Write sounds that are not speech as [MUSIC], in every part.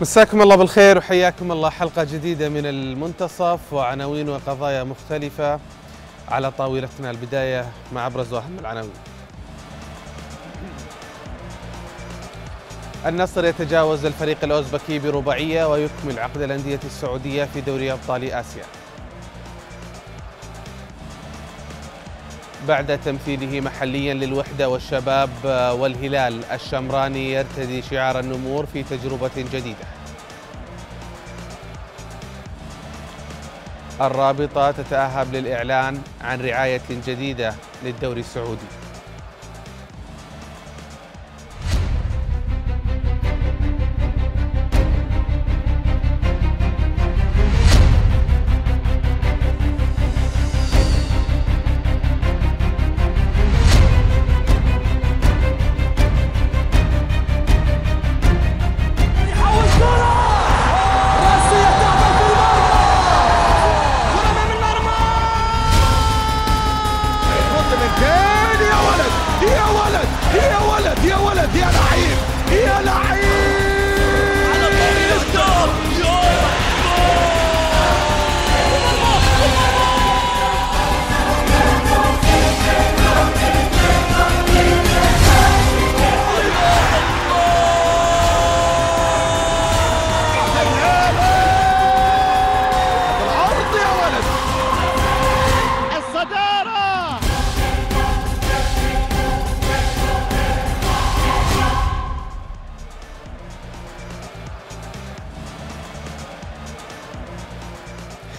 مساكم الله بالخير وحياكم الله. حلقة جديدة من المنتصف وعناوين وقضايا مختلفة على طاولتنا البداية مع أبرز وأهم العناوين. النصر يتجاوز الفريق الأوزبكي برباعية ويكمل عقد الأندية السعودية في دوري أبطال آسيا. بعد تمثيله محليا للوحدة والشباب والهلال الشمراني يرتدي شعار النمور في تجربة جديدة. الرابطة تتأهب للإعلان عن رعاية جديدة للدوري السعودي.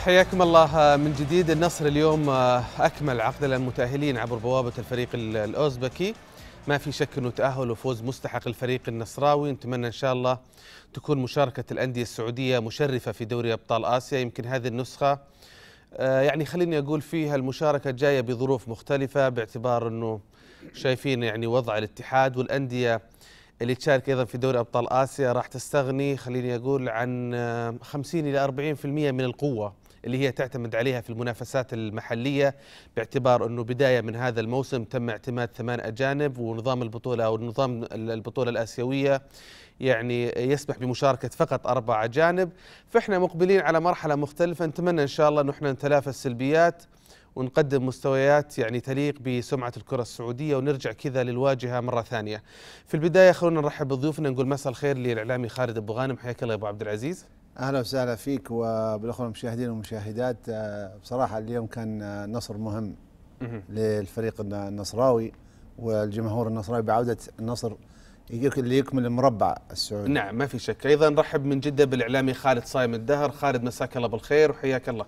حياكم الله من جديد النصر اليوم أكمل عقد المتأهلين عبر بوابة الفريق الأوزبكي. ما في شك أنه تأهل وفوز مستحق الفريق النصراوي. نتمنى إن شاء الله تكون مشاركة الأندية السعودية مشرفة في دوري أبطال آسيا. يمكن هذه النسخة يعني خليني أقول فيها المشاركة جاية بظروف مختلفة باعتبار أنه شايفين يعني وضع الاتحاد والأندية اللي تشارك أيضا في دوري أبطال آسيا راح تستغني خليني أقول عن 50 إلى 40% من القوة اللي هي تعتمد عليها في المنافسات المحلية باعتبار أنه بداية من هذا الموسم تم اعتماد ثمان أجانب ونظام البطولة أو نظام البطولة الآسيوية يعني يسمح بمشاركة فقط أربع أجانب. فإحنا مقبلين على مرحلة مختلفة. نتمنى إن شاء الله أنه إحنا نتلافى السلبيات ونقدم مستويات يعني تليق بسمعة الكرة السعودية ونرجع كذا للواجهة مرة ثانية. في البداية خلونا نرحب بضيوفنا. نقول مساء الخير للإعلامي خالد أبو غانم. حياك الله يا أبو عبد العزيز. أهلا وسهلا فيك وبالأخوة المشاهدين والمشاهدات. بصراحة اليوم كان نصر مهم للفريق النصراوي والجمهور النصراوي بعودة النصر اللي يكمل المربع السعودي. نعم ما في شك. أيضا نرحب من جدة بالإعلامي خالد صايم الدهر. خالد مساك الله بالخير وحياك الله.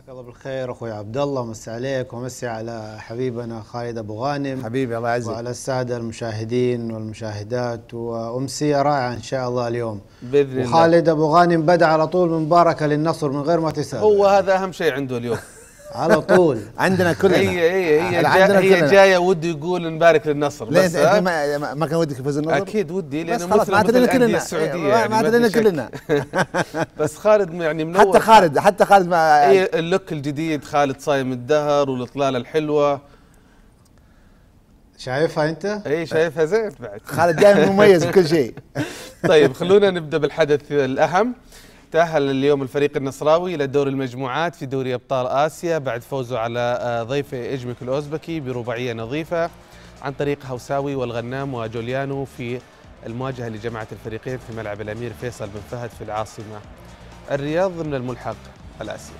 مساك الله بالخير أخوي عبد الله ومسي عليك ومسي على حبيبنا خالد أبو غانم. حبيبي الله يعزك. وعلى السادة المشاهدين والمشاهدات وأمسية رائعة إن شاء الله اليوم. بإذن الله. وخالد أبو غانم بدأ على طول مباركة للنصر من غير ما تسأل. هو هذا أهم شيء عنده اليوم. [LAUGHS] على طول. عندنا كلنا. هي هي هي, جا هي جاية وده يقول نبارك للنصر بس ما, ما كان ودك يفوز النصر؟ أكيد ودي لأنه مثل مثل كلنا. الانديه السعوديه يعني ما عاد كلنا. [LAUGHS] بس خالد يعني منور. حتى خالد حتى خالد ما اي اللوك الجديد خالد صايم الدهر والإطلالة الحلوة. شايفها أنت؟ اي شايفها زين بعد. خالد دائما مميز بكل شيء. [LAUGHS] طيب خلونا نبدأ بالحدث الأهم. تأهل اليوم الفريق النصراوي إلى دور المجموعات في دوري أبطال آسيا بعد فوزه على ضيفه إجمك الأوزبكي برباعية نظيفة عن طريق هوساوي والغنام وجوليانو في المواجهة اللي جمعت الفريقين في ملعب الأمير فيصل بن فهد في العاصمة الرياض ضمن الملحق الآسيوي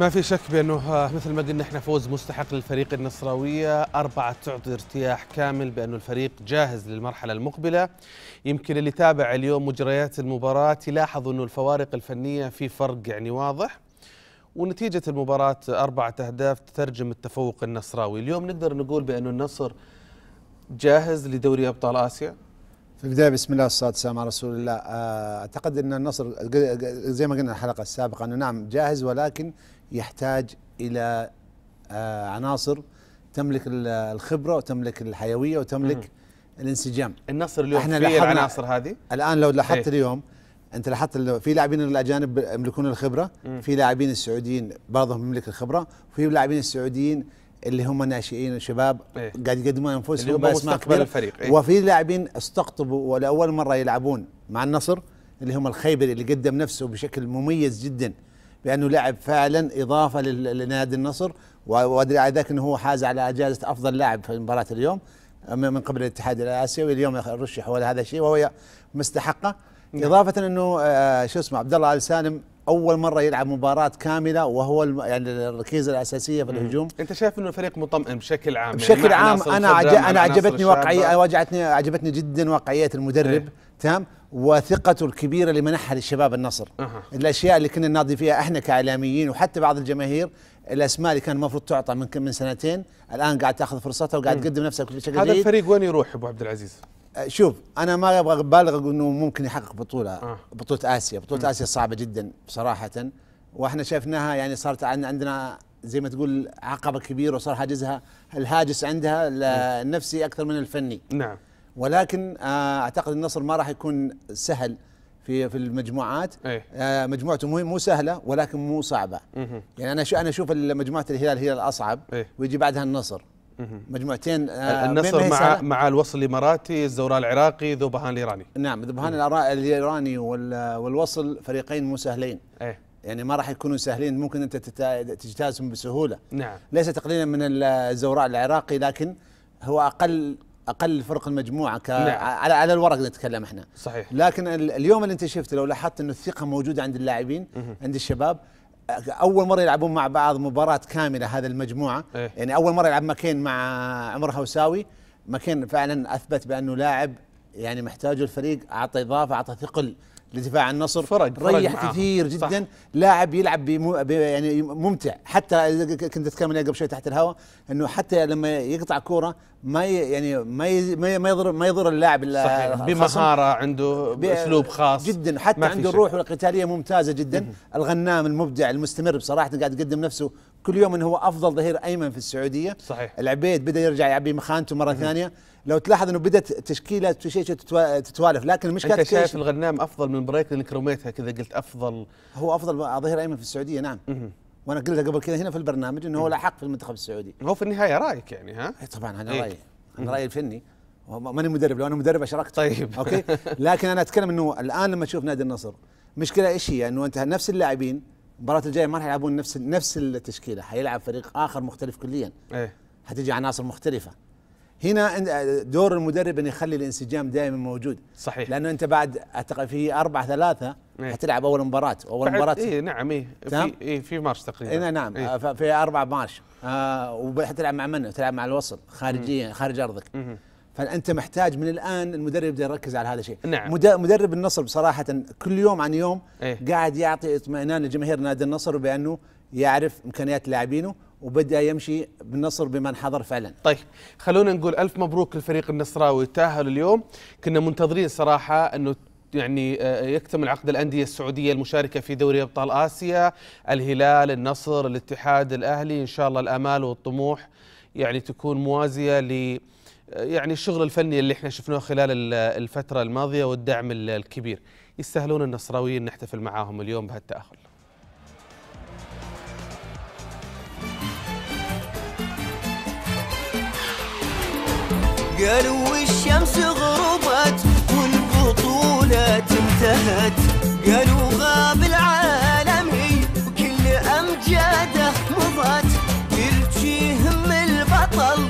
ما في شك بأنه مثل ما قلنا إحنا فوز مستحق للفريق النصراوية. أربعة تعطي ارتياح كامل بأنه الفريق جاهز للمرحلة المقبلة. يمكن اللي تابع اليوم مجريات المباراة يلاحظ أنه الفوارق الفنية في فرق يعني واضح ونتيجة المباراة أربعة أهداف تترجم التفوق النصراوي. اليوم نقدر نقول بأنه النصر جاهز لدوري أبطال آسيا؟ في البداية بسم الله والصلاة والسلام على رسول الله. آه، أعتقد أن النصر زي ما قلنا الحلقة السابقة أنه نعم جاهز ولكن يحتاج إلى آه، عناصر تملك الخبرة وتملك الحيوية وتملك مم. الانسجام النصر اليوم إحنا في العناصر هذه الآن لو لاحظت إيه؟ اليوم أنت لاحظت في لاعبين الأجانب يملكون الخبرة مم. في لاعبين السعوديين بعضهم يملك الخبرة وفي لاعبين السعوديين اللي هم ناشئين شباب إيه؟ قاعد يقدمون أنفسهم بأسماء كبيرة الفريق إيه؟ وفي لاعبين استقطبوا ولأول مرة يلعبون مع النصر اللي هم الخيبري اللي قدم نفسه بشكل مميز جدا بانه لعب فعلا إضافة لنادي النصر وأدري على ذاك إنه هو حاز على جائزه أفضل لاعب في مباراة اليوم من قبل الاتحاد الاسيوي اليوم رشح ولا هذا الشيء وهو مستحقة. نعم. إضافة إنه آه شو اسمه عبد الله آل سالم أول مرة يلعب مباراة كاملة وهو يعني الركيزة الأساسية في الهجوم. أنت شايف إنه الفريق مطمئن بشكل عام؟ يعني بشكل يعني عام أنا عج... أنا عجبتني واقعيه واجعتني عجبتني جدا واقعيه المدرب إيه؟ تمام؟ وثقته الكبيرة اللي منحها للشباب النصر أه. الأشياء اللي كنا ناضي فيها إحنا كإعلاميين وحتى بعض الجماهير الأسماء اللي كان المفروض تعطى من من سنتين الآن قاعد تأخذ فرصتها وقاعد تقدم نفسها بشكل جيد هذا الفريق وين يروح أبو عبد العزيز؟ أه، شوف أنا ما أبغى أبالغ إنه ممكن يحقق بطولة آه. بطولة آسيا بطولة م. آسيا صعبة جدا صراحة وإحنا شفناها يعني صارت عندنا زي ما تقول عقبة كبيرة وصار حاجزها الهاجس عندها النفسي أكثر من الفني نعم ولكن آه، أعتقد النصر ما راح يكون سهل في في المجموعات. أيه؟ آه مجموعته مو مو سهلة ولكن مو صعبة. مه. يعني أنا شو أنا أشوف مجموعه الهلال هي الأصعب أيه؟ ويجي بعدها النصر. مجموعتين آه النصر مع مع الوصل الإماراتي الزوراء العراقي ذوبهان الإيراني. نعم ذوبهان الإيراني والوصل فريقين مو سهلين. أيه؟ يعني ما راح يكونوا سهلين ممكن أنت تجتازهم بسهولة. نعم. ليس تقليلا من الزوراء العراقي لكن هو أقل أقل فرق المجموعة ك... نعم. على على الورق نتكلم إحنا. صحيح. لكن اليوم اللي أنت شفته لو لاحظت إنه الثقة موجودة عند اللاعبين عند الشباب أول مرة يلعبون مع بعض مباراة كاملة هذه المجموعة. إيه؟ يعني أول مرة يلعب ماكين مع عمر هوساوي ماكين فعلا أثبت بأنه لاعب يعني محتاجه الفريق أعطى إضافة أعطى ثقل لدفاع النصر فرق ريح فرق كثير جدا. صح. لاعب يلعب بمو يعني ممتع. حتى كنت أتكلم قبل شوي تحت الهواء إنه حتى لما يقطع كورة ما يعني ما ما يضر ما يضر اللاعب بمهارة عنده أسلوب خاص. جدا. حتى عنده الروح القتاليه ممتازة جدا. الغنام المبدع المستمر بصراحة قاعد يقدم نفسه كل يوم انه هو أفضل ظهير أيمن في السعودية. صحيح. العبيد بدأ يرجع يعبي مخانته مرة ثانية. لو تلاحظ إنه بدأت تشكيلة تتوالف لكن المشكلة أنت شايف الغنام أفضل من بريك لانك رميتها كذا؟ قلت أفضل. هو أفضل ظهير أيمن في السعودية نعم. وأنا قلتها قبل كذا هنا في البرنامج إنه هو لاحق في المنتخب السعودي. هو في النهاية رأيك يعني ها؟ إيه طبعا أنا إيه؟ رأيي. أنا رأيي الفني. ماني مدرب لو أنا مدرب اشركت طيب. okay؟ [LAUGHS] لكن أنا أتكلم إنه الآن لما تشوف نادي النصر مشكلة إيش هي؟ إنه أنت نفس اللاعبين المباراه الجاية ما راح يلعبون نفس نفس التشكيلة حيلعب فريق آخر مختلف كليا. إيه. حتجي عناصر مختلفة. هنا دور المدرب انه يخلي الانسجام دائما موجود. صحيح. لأنه أنت بعد أعتقد في أربعة ثلاثة إيه؟ حتلعب أول مباراة. أول مباراة اي نعم اي في إيه في March تقريبا. إيه نعم. إيه؟ في 4 March. آه وحتلعب مع من؟ تلعب مع الوصل خارجيا خارج أرضك. مم. فأنت محتاج من الآن المدرب يبدأ يركز على هذا الشيء. نعم. مدرب النصر بصراحة كل يوم عن يوم إيه؟ قاعد يعطي اطمئنان لجماهير نادي النصر بأنه يعرف إمكانيات لاعبينه وبدأ يمشي بالنصر بمن حضر فعلا. طيب خلونا نقول ألف مبروك للفريق النصراوي. تاهل اليوم. كنا منتظرين صراحة أنه يعني يكتمل عقد الأندية السعودية المشاركة في دوري أبطال آسيا. الهلال النصر الاتحاد الأهلي. إن شاء الله الأمال والطموح يعني تكون موازية ل يعني الشغل الفني اللي إحنا شفناه خلال الفترة الماضية والدعم الكبير. يستاهلون النصراويين نحتفل معاهم اليوم بهالتأهل. قالوا الشمس غربت والبطولة انتهت. قالوا غاب العالمي وكل أمجاده مضت. قلت يهم البطل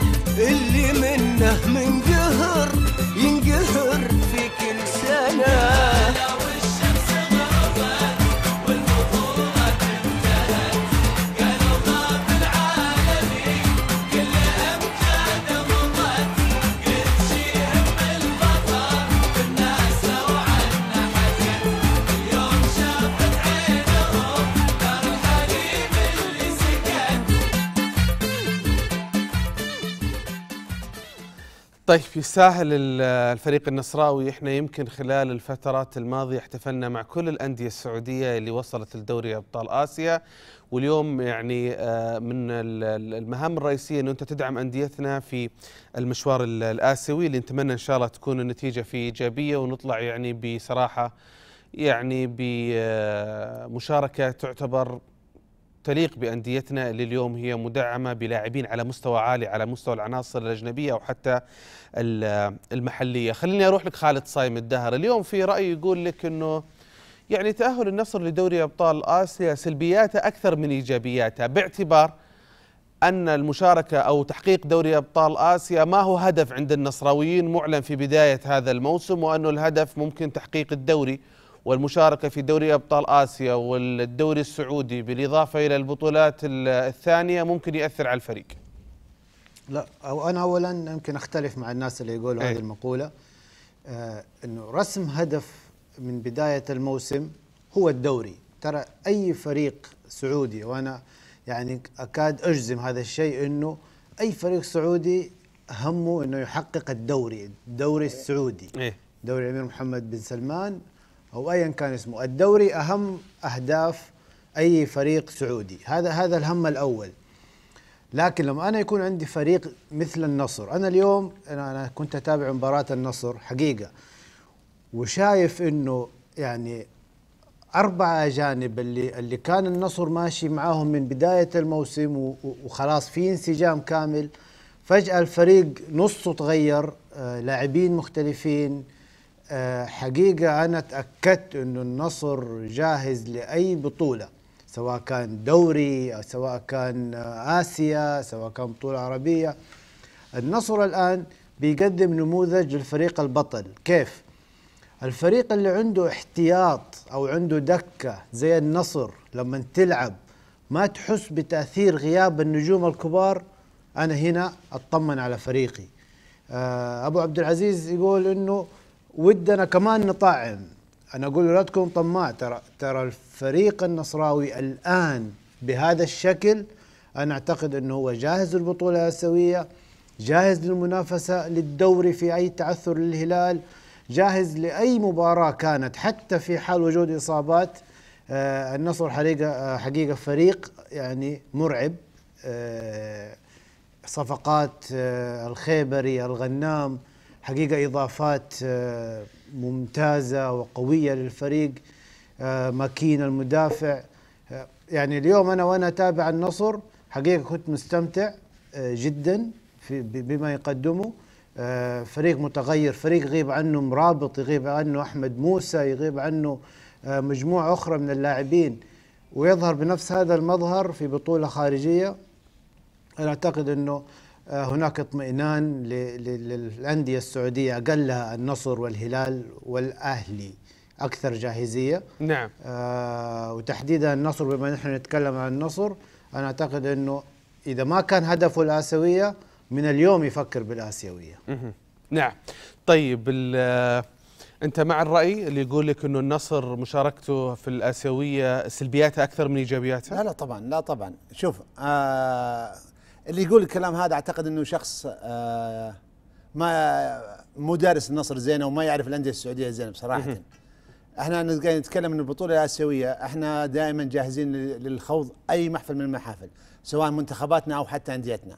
يستاهل ال- الفريق النصراوي إحنا يمكن خلال الفترات الماضية احتفلنا مع كل الأندية السعودية اللي وصلت لدوري أبطال آسيا. واليوم يعني آه، من ال- ال- المهام الرئيسية إنه أنت تدعم أنديتنا في المشوار ال- الآسيوي اللي نتمنى إن شاء الله تكون النتيجه فيه إيجابية ونطلع يعني بصراحة يعني بمشاركه تعتبر تليق بأنديتنا اللي اليوم هي مدعمة بلاعبين على مستوى عالي على مستوى العناصر الأجنبية أو حتى ال- المحلية، خليني أروح لك خالد صايم الدهر، اليوم في رأي يقول لك إنه يعني تأهل النصر لدوري أبطال آسيا سلبياته أكثر من إيجابياته باعتبار أن المشاركة أو تحقيق دوري أبطال آسيا ما هو هدف عند النصراويين معلن في بداية هذا الموسم وأنه الهدف ممكن تحقيق الدوري والمشاركة في دوري أبطال آسيا والدوري السعودي بالإضافة إلى البطولات ال- الثانية ممكن يأثر على الفريق. لا أو أنا اولا يمكن أختلف مع الناس اللي يقولوا إيه. هذه المقولة آه إنه رسم هدف من بداية الموسم هو الدوري ترى أي فريق سعودي وأنا يعني أكاد أجزم هذا الشيء إنه أي فريق سعودي همه إنه يحقق الدوري الدوري السعودي إيه دوري الأمير محمد بن سلمان أو ايا كان اسمه. الدوري أهم أهداف أي فريق سعودي. هذا هذا الهم الأول. لكن لما أنا يكون عندي فريق مثل النصر أنا اليوم أنا كنت أتابع مباراة النصر حقيقة وشايف إنه يعني أربعة أجانب اللي اللي كان النصر ماشي معاهم من بداية الموسم وخلاص في انسجام كامل فجأة الفريق نصه تغير آه لاعبين مختلفين حقيقة أنا تأكدت أنه النصر جاهز لأي بطولة سواء كان دوري أو سواء كان آه آسيا سواء كان بطولة عربية. النصر الآن بيقدم نموذج للفريق البطل. كيف؟ الفريق اللي عنده احتياط أو عنده دكة زي النصر لما تلعب ما تحس بتأثير غياب النجوم الكبار أنا هنا أطمن على فريقي. آه، أبو عبد العزيز يقول إنه ودنا كمان نطعم. أنا أقول لا تكون طماع. ترى ترى الفريق النصراوي الآن بهذا الشكل أنا أعتقد إنه هو جاهز للبطولة الآسيوية جاهز للمنافسة للدوري في أي تعثر للهلال جاهز لأي مباراة كانت حتى في حال وجود إصابات. آه النصر حقيقه حقيقة فريق يعني مرعب. آه صفقات آه الخيبري الغنام حقيقة إضافات آه ممتازة وقوية للفريق آه ماكين المدافع. آه يعني اليوم أنا وأنا أتابع النصر حقيقة كنت مستمتع جدا في بما يقدمه. فريق متغير فريق يغيب عنه مرابط يغيب عنه أحمد موسى يغيب عنه مجموعة أخرى من اللاعبين. ويظهر بنفس هذا المظهر في بطولة خارجية. أنا أعتقد إنه هناك اطمئنان ل- ل- للأندية السعودية اقلها النصر والهلال والأهلي أكثر جاهزية. نعم. آه وتحديدا النصر بما نحن نتكلم عن النصر أنا أعتقد إنه إذا ما كان هدفه الآسيوية من اليوم يفكر بالآسيوية. نعم. طيب ال- أنت مع الرأي اللي يقول لك إنه النصر مشاركته في الآسيوية سلبياتها أكثر من إيجابياتها؟ لا لا طبعا لا طبعا. شوف آه اللي يقول الكلام هذا أعتقد إنه شخص آه ما مو دارس النصر زين وما يعرف الأندية السعودية زين بصراحة. إحنا نتكلم من البطولة الآسيوية إحنا دائما جاهزين لل- للخوض أي محفل من المحافل سواء منتخباتنا أو حتى أنديتنا.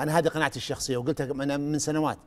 أنا هذه قناعتي الشخصية وقلتها من من سنوات.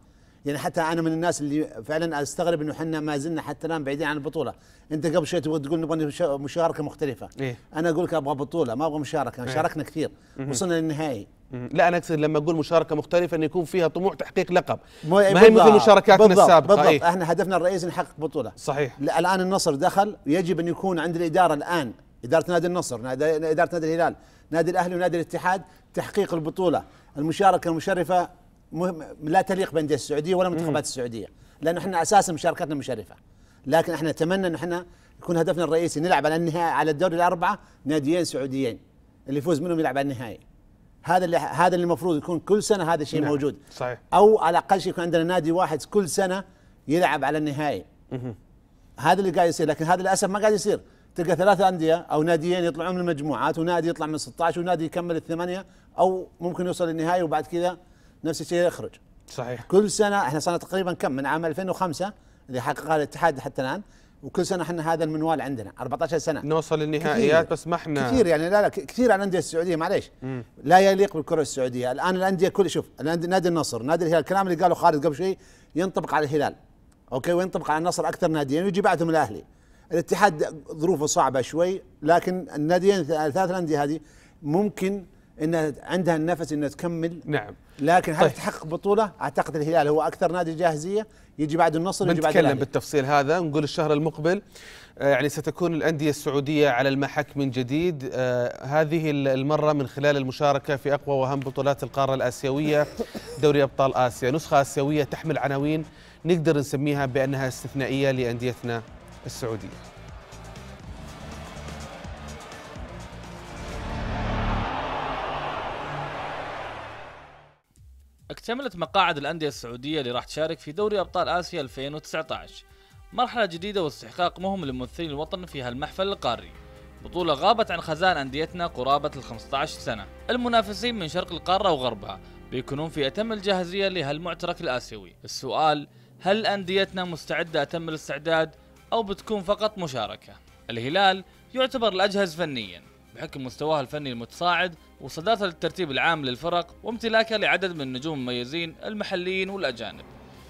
يعني حتى أنا من الناس اللي فعلا أستغرب إنه إحنا ما زلنا حتى الآن بعيدين عن البطولة. أنت قبل شوي تبغى تقول نبغى مشاركة مختلفة. إيه؟ أنا أقول لك أبغى بطولة ما أبغى مشاركة. إيه. شاركنا كثير. وصلنا للنهائي. لا أنا أقصد لما أقول مشاركة مختلفة انه يكون فيها طموح تحقيق لقب. ما هي مثل مشاركاتنا السابقة. بالضبط. أي. إحنا هدفنا الرئيسي نحقق بطولة. صحيح. لا، الآن النصر دخل يجب أن يكون عند الإدارة الآن إدارة نادي النصر نادي إدارة نادي الهلال نادي الأهلي ونادي الاتحاد تحقيق البطولة. المشاركة المشرفة مهم لا تليق بالانديه السعودية ولا المنتخبات السعودية لأنه إحنا أساسا مشاركتنا مشرفة. لكن إحنا نتمنى انه إحنا يكون هدفنا الرئيسي نلعب على النهائي على الدوري الأربعة ناديين سعوديين. اللي يفوز منهم يلعب على النهائي. هذا اللي هذا اللي المفروض يكون كل سنة هذا الشيء نعم، موجود. صحيح. أو على الأقل شيء يكون عندنا نادي واحد كل سنة يلعب على النهائي. هذا اللي قاعد يصير. لكن هذا للأسف ما قاعد يصير. تلقى ثلاثة أندية أو ناديين يطلعون من المجموعات ونادي يطلع من 16 ونادي يكمل الثمانية أو ممكن يوصل للنهائي وبعد كذا نفس الشيء يخرج. صحيح. كل سنة إحنا صار تقريبا كم؟ من عام 2005 اللي حققها الاتحاد حتى الآن. وكل سنة إحنا هذا المنوال عندنا 14 سنة. نوصل للنهائيات. بس ما إحنا كثير يعني لا لا كثير على الأندية السعودية معليش. لا يليق بالكرة السعودية. الآن الأندية كل شوف نادي النصر نادي الهلال الكلام اللي قاله خالد قبل شوي ينطبق على الهلال أوكي؟ وينطبق على النصر أكثر ناديين ويجي بعدهم الأهلي. الاتحاد ظروفه صعبة شوي لكن الناديين الثلاث الأندية هذه ممكن انها عندها النفس إنها تكمل. نعم. لكن هل طيب. تحقق بطولة؟ أعتقد الهلال هو أكثر نادي جاهزية. يجي بعد النصر يجي بعد الأهلي. بالتفصيل هذا نقول الشهر المقبل آه، يعني ستكون الأندية السعودية على المحك من جديد. آه، هذه ال- المرة من خلال المشاركة في أقوى وأهم بطولات القارة الآسيوية [LAUGHS] دوري أبطال آسيا. نسخة آسيوية تحمل عناوين نقدر نسميها بأنها استثنائية لأنديتنا السعودية. اكتملت مقاعد الأندية السعودية اللي راح تشارك في دوري أبطال آسيا 2019 مرحلة جديدة واستحقاق مهم لممثلين الوطن في هالمحفل القاري. بطولة غابت عن خزان أنديتنا قرابة ال 15 سنة. المنافسين من شرق القارة وغربها بيكونون في أتم الجاهزية لهالمعترك الآسيوي. السؤال هل أنديتنا مستعدة أتم الاستعداد أو بتكون فقط مشاركة؟ الهلال يعتبر الأجهز فنيا. بحكم مستواه الفني المتصاعد وصدارته للترتيب العام للفرق وامتلاكه لعدد من النجوم المميزين المحليين والأجانب.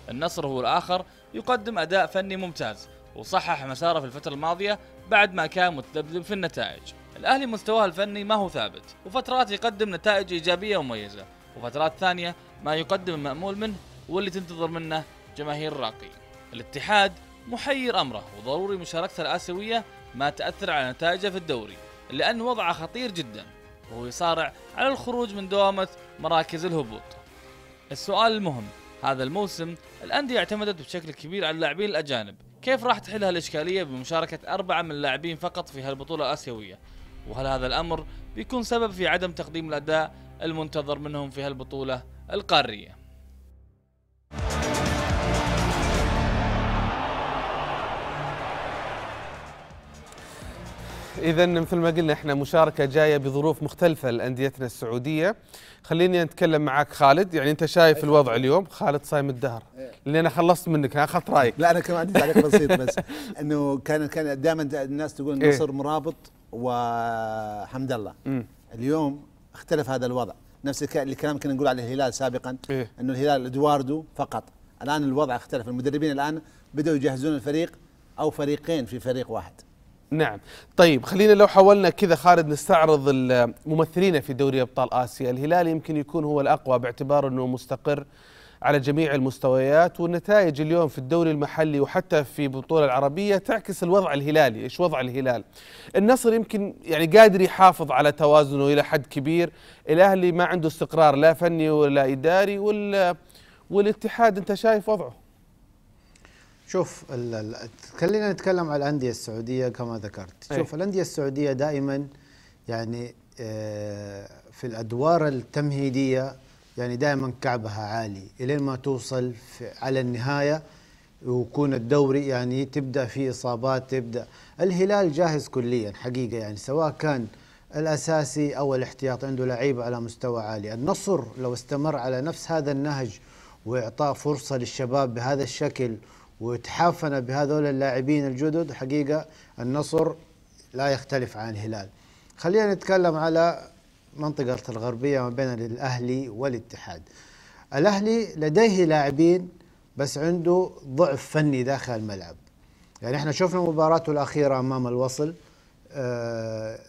النصر هو الآخر يقدم أداء فني ممتاز وصحح مساره في الفترة الماضية بعد ما كان متذبذب في النتائج. الأهلي مستواه الفني ما هو ثابت وفترات يقدم نتائج إيجابية ومميزة وفترات ثانية ما يقدم المأمول منه واللي تنتظر منه جماهير الراقي الاتحاد محير أمره وضروري مشاركته الآسيوية ما تأثر على نتائجه في الدوري. لأن وضعه خطير جدا. وهو يصارع على الخروج من دوامة مراكز الهبوط. السؤال المهم هذا الموسم الأندية اعتمدت بشكل كبير على اللاعبين الأجانب. كيف راح تحل هالإشكالية بمشاركة أربعة من اللاعبين فقط في هالبطولة الآسيوية؟ وهل هذا الأمر بيكون سبب في عدم تقديم الأداء المنتظر منهم في هالبطولة القارية؟ إذا مثل ما قلنا إحنا مشاركة جاية بظروف مختلفة لأنديتنا السعودية. خليني أتكلم معك خالد. يعني أنت شايف الوضع اليوم؟ خالد صايم الدهر. لأن أنا خلصت منك أنا أخذت رأيك. لا أنا كمان عندي تعليق بسيط بس. [LAUGHS] إنه كان كان دائما الناس تقول إيه. النصر مرابط وحمد الله. مم. اليوم اختلف هذا الوضع. نفس الك- الكلام كنا نقول على الهلال سابقا إيه. إنه الهلال إدواردو فقط. الآن الوضع اختلف. المدربين الآن بدأوا يجهزون الفريق أو فريقين في فريق واحد. نعم. طيب خلينا لو حاولنا كذا خالد نستعرض الممثلين في دوري أبطال آسيا. الهلال يمكن يكون هو الأقوى باعتبار أنه مستقر على جميع المستويات والنتائج اليوم في الدوري المحلي وحتى في البطوله العربية تعكس الوضع الهلالي. إيش وضع الهلال؟ النصر يمكن يعني قادر يحافظ على توازنه إلى حد كبير. الأهلي ما عنده استقرار لا فني ولا إداري وال والاتحاد أنت شايف وضعه؟ شوف خلينا نتكلم على الأندية السعودية كما ذكرت. أي. شوف الأندية السعودية دائما يعني آه، في الأدوار التمهيدية يعني دائما كعبها عالي. إلين ما توصل على النهاية ويكون الدوري يعني تبدأ في إصابات تبدأ الهلال جاهز كليا حقيقة يعني سواء كان الأساسي أو الاحتياط عنده لعيبه على مستوى عالي. النصر لو استمر على نفس هذا النهج واعطاء فرصة للشباب بهذا الشكل وتحافنا بهذول اللاعبين الجدد حقيقة النصر لا يختلف عن الهلال. خلينا نتكلم على منطقة الغربية ما بين الأهلي والاتحاد. الأهلي لديه لاعبين بس عنده ضعف فني داخل الملعب. يعني إحنا شفنا مباراته الأخيرة أمام الوصل آه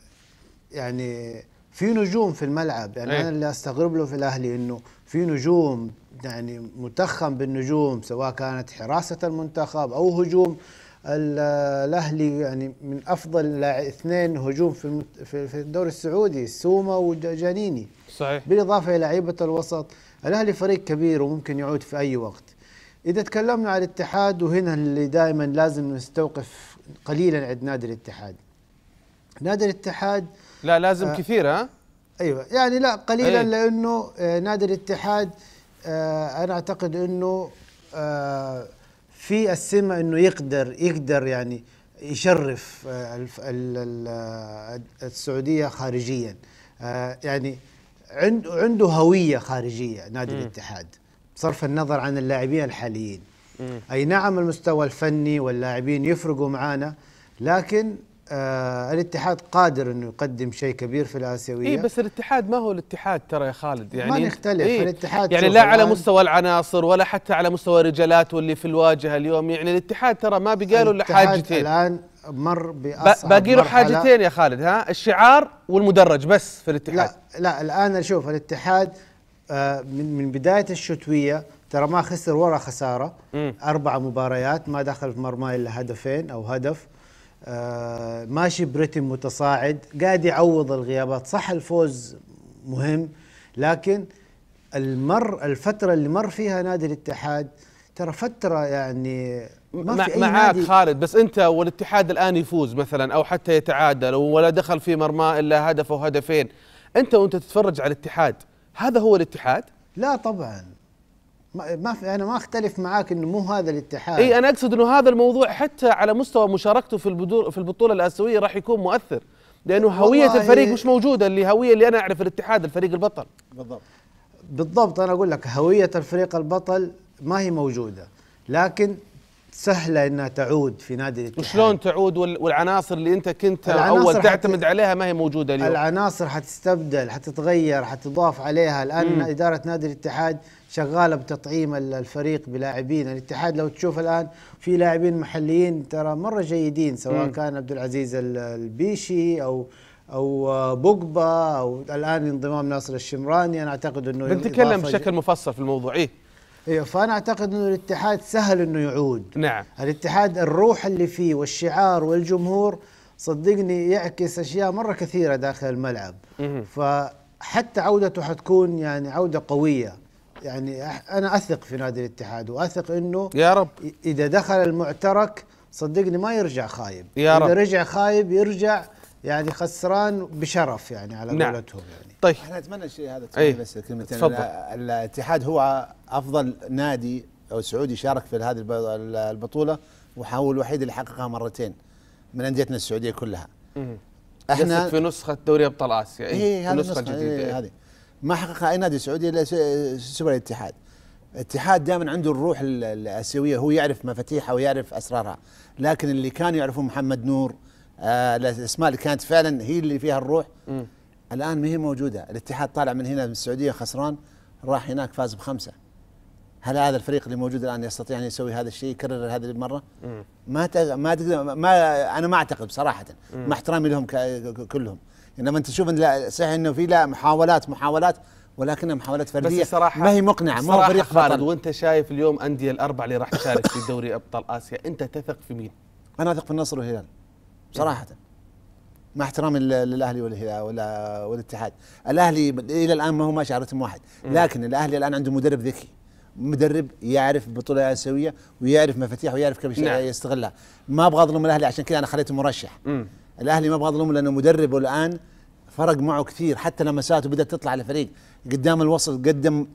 يعني في نجوم في الملعب. يعني أي. أنا اللي أستغرب له في الأهلي إنه في نجوم يعني متخم بالنجوم سواء كانت حراسة المنتخب أو هجوم ال- الأهلي يعني من أفضل لاع- اثنين هجوم في في الدوري السعودي سوما وجانيني صحيح بالإضافة إلى لعيبة الوسط الأهلي فريق كبير وممكن يعود في أي وقت إذا تكلمنا عن الاتحاد وهنا اللي دائما لازم نستوقف قليلا عند نادي الاتحاد نادي الاتحاد لا لازم آه. كثير ها أيوه يعني لا قليلا أي. لأنه آه، نادي الاتحاد آه، أنا أعتقد إنه آه، في السمة إنه يقدر يقدر يعني يشرف آه، آه، السعودية خارجيا. آه، يعني عنده عنده هوية خارجية نادي الاتحاد بصرف النظر عن اللاعبين الحاليين. أي نعم المستوى الفني واللاعبين يفرقوا معانا لكن آه الاتحاد قادر إنه يقدم شيء كبير في الآسيوية. اي بس الاتحاد ما هو الاتحاد ترى يا خالد يعني ما نختلف، إيه الاتحاد يعني لا على مستوى العناصر ولا حتى على مستوى رجالاته اللي في الواجهة اليوم يعني الاتحاد ترى ما بقى له إلا الاتحاد حاجتين. الآن مر بأصعب باقي له. حاجتين يا خالد ها؟ الشعار والمدرج بس في الاتحاد. لا لا الآن شوف الاتحاد آه، من من بداية الشتوية ترى ما خسر ولا خسارة. أربع مباريات ما دخل في مرماه إلا هدفين أو هدف. ماشي برتم متصاعد قاعد يعوض الغيابات. صح الفوز مهم لكن المر الفترة اللي مر فيها نادي الاتحاد ترى فترة يعني ما في أي معاك خالد بس أنت والاتحاد الآن يفوز مثلا أو حتى يتعادل ولا دخل في مرماه إلا هدف أو هدفين. أنت وأنت تتفرج على الاتحاد هذا هو الاتحاد؟ لا طبعا. ما في أنا ما أختلف معاك إنه مو هذا الاتحاد. إي أنا أقصد إنه هذا الموضوع حتى على مستوى مشاركته في البدور في البطولة الآسيوية راح يكون مؤثر. لأنه هوية الفريق مش موجودة اللي هوية اللي أنا اعرف الاتحاد الفريق البطل. بالضبط. بالضبط أنا أقول لك هوية الفريق البطل ما هي موجودة. لكن سهلة إنها تعود في نادي الاتحاد. وشلون تعود وال- والعناصر اللي أنت كنت أول حت- تعتمد عليها ما هي موجودة اليوم؟ العناصر حتستبدل حتتغير حتضاف عليها. الآن مم. إدارة نادي الاتحاد شغالة بتطعيم ال- الفريق بلاعبين. الاتحاد لو تشوف الآن في لاعبين محليين ترى مرة جيدين سواء مم. كان عبد العزيز ال- البيشي أو أو بوجبا أو الآن انضمام ناصر الشمراني. أنا أعتقد إنه بنتكلم بشكل مفصل في الموضوع. إيه. أيوه فأنا أعتقد إنه الاتحاد سهل إنه يعود. نعم. الاتحاد الروح اللي فيه والشعار والجمهور صدقني يعكس أشياء مرة كثيرة داخل الملعب. فحتى عودته حتكون يعني عودة قوية. يعني أنا أثق في نادي الاتحاد وأثق إنه يا رب. إذا دخل المعترك صدقني ما يرجع خايب. يا إذا رب. رجع خايب يرجع يعني خسران بشرف يعني على نعم. قولتهم يعني. طيب. إحنا نتمنى الشيء هذا أي. تفضل بس كلمتين. الاتحاد هو أفضل نادي أو سعودي شارك في هذه الب- البطولة وهو الوحيد اللي حققها مرتين من أنديتنا السعودية كلها. إحنا في نسخة دوري أبطال آسيا. إيه هذه النسخة الجديدة. إيه هذه. ما حققها أي نادي سعودي إلا س- سوى الاتحاد. الاتحاد دائما عنده الروح ال- الآسيوية هو يعرف مفاتيحها ويعرف أسرارها. لكن اللي كانوا يعرفون محمد نور آه الأسماء اللي كانت فعلا هي اللي فيها الروح مم. الآن ما هي موجودة. الاتحاد طالع من هنا من السعودية خسران راح هناك فاز بخمسة. هل هذا الفريق اللي موجود الآن يستطيع أن يسوي هذا الشيء يكرر هذه المرة؟ مم. ما تق- ما تقدر ما أنا ما أعتقد بصراحه مع احترامي لهم ك- كلهم. إنما أنت تشوف إن لا صحيح إنه في لا محاولات محاولات ولكنها محاولات فردية. بس صراحة ما هي مقنعة ما هو صراحة فريق خالد وأنت شايف اليوم أندية الأربع اللي راح تشارك في دوري أبطال آسيا أنت تثق في مين؟ أنا أثق في النصر والهلال صراحة. مع احترامي لل- للأهلي والهلال ولا والاتحاد. الأهلي إلى الآن ما هو ماشي على رتم واحد. لكن الأهلي الآن عنده مدرب ذكي. مدرب يعرف البطوله الاسيويه ويعرف مفاتيح ويعرف كيف نعم. يستغلها ما أبغى أظلم الأهلي عشان كذا أنا خليته مرشح مم. الأهلي ما أبغى أظلمه لأنه مدرب والآن فرق معه كثير حتى لمساته بدأت تطلع على الفريق قدام الوسط قدم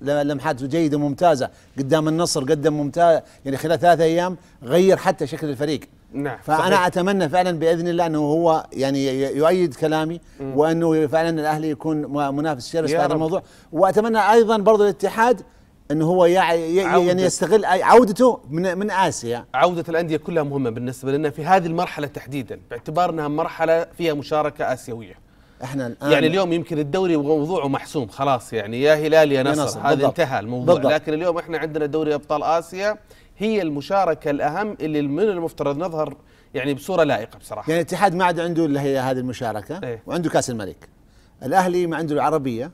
لمحات جيدة وممتازة قدام النصر قدم ممتاز يعني خلال ثلاثة أيام غير حتى شكل الفريق نعم فأنا صحيح. أتمنى فعلا بإذن الله أنه هو يعني يؤيد كلامي وأنه فعلا الأهلي يكون منافس شرس في هذا. الموضوع وأتمنى أيضا برضو الاتحاد إنه هو يع- ي- عودة. يعني يستغل عودته من من آسيا عودة الأندية كلها مهمة بالنسبة لنا في هذه المرحلة تحديدا باعتبار أنها مرحلة فيها مشاركة آسيوية إحنا الآن يعني اليوم يمكن الدوري موضوعه محسوم خلاص يعني يا هلال يا نصر, نصر، هذا. انتهى الموضوع بالضبط. لكن اليوم إحنا عندنا دوري أبطال آسيا هي المشاركة الأهم اللي من المفترض نظهر يعني بصورة لائقة بصراحة يعني الاتحاد ما عاد عنده إلا هي هذه المشاركة إيه. وعنده كأس الملك الأهلي ما عنده العربية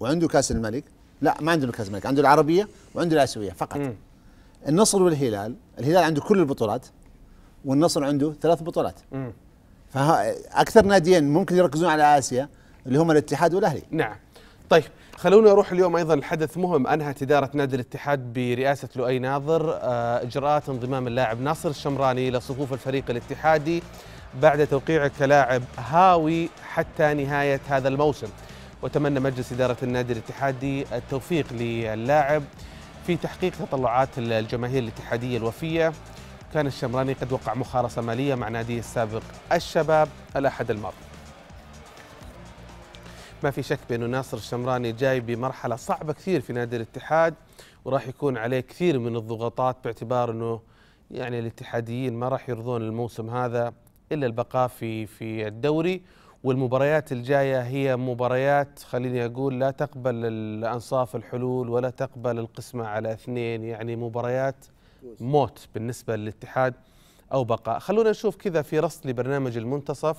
وعنده كأس الملك لا ما عنده كاس الملك عنده العربية وعنده الآسيوية فقط. مم. النصر والهلال الهلال عنده كل البطولات والنصر عنده ثلاث بطولات. فاكثر ناديين ممكن يركزون على آسيا اللي هم الاتحاد والأهلي. نعم. طيب خلونا نروح اليوم أيضا لحدث مهم انهت إدارة نادي الاتحاد برئاسة لؤي ناظر آه، إجراءات انضمام اللاعب ناصر الشمراني إلى صفوف الفريق الاتحادي بعد توقيعه كلاعب هاوي حتى نهاية هذا الموسم. وتمنى مجلس إدارة النادي الاتحادي التوفيق للاعب في تحقيق تطلعات الجماهير الاتحادية الوفية. كان الشمراني قد وقع مخالصه مالية مع ناديه السابق الشباب الأحد الماضي ما في شك بأنه ناصر الشمراني جاي بمرحلة صعبة كثير في نادي الاتحاد وراح يكون عليه كثير من الضغوطات باعتبار أنه يعني الاتحاديين ما راح يرضون الموسم هذا إلا البقاء في في الدوري. والمباريات الجاية هي مباريات خليني أقول لا تقبل الأنصاف الحلول ولا تقبل القسمة على اثنين يعني مباريات موت بالنسبة للاتحاد أو بقاء. خلونا نشوف كذا في رصد لبرنامج المنتصف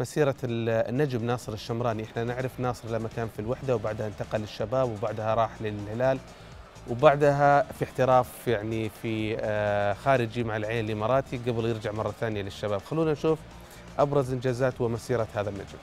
مسيرة ال- النجم ناصر الشمراني. إحنا نعرف ناصر لما كان في الوحدة وبعدها انتقل للشباب وبعدها راح للهلال وبعدها في احتراف يعني في آه، خارجي مع العين الإماراتي قبل يرجع مرة ثانية للشباب. خلونا نشوف أبرز إنجازات ومسيرة هذا النجم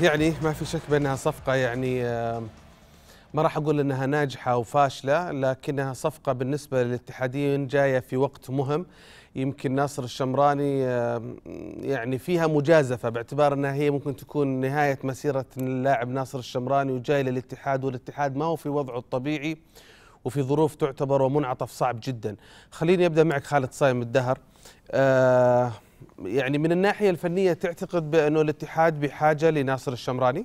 يعني ما في شك بأنها صفقة يعني ما راح أقول إنها ناجحة أو فاشلة لكنها صفقة بالنسبة للاتحاديين جاية في وقت مهم. يمكن ناصر الشمراني يعني فيها مجازفة باعتبار إنها هي ممكن تكون نهاية مسيرة اللاعب ناصر الشمراني وجاي للاتحاد والاتحاد ما هو في وضعه الطبيعي وفي ظروف تعتبر ومنعطف صعب جدا. خليني أبدأ معك خالد صايم الدهر. آه يعني من الناحية الفنية تعتقد بأنه الاتحاد بحاجة لناصر الشمراني؟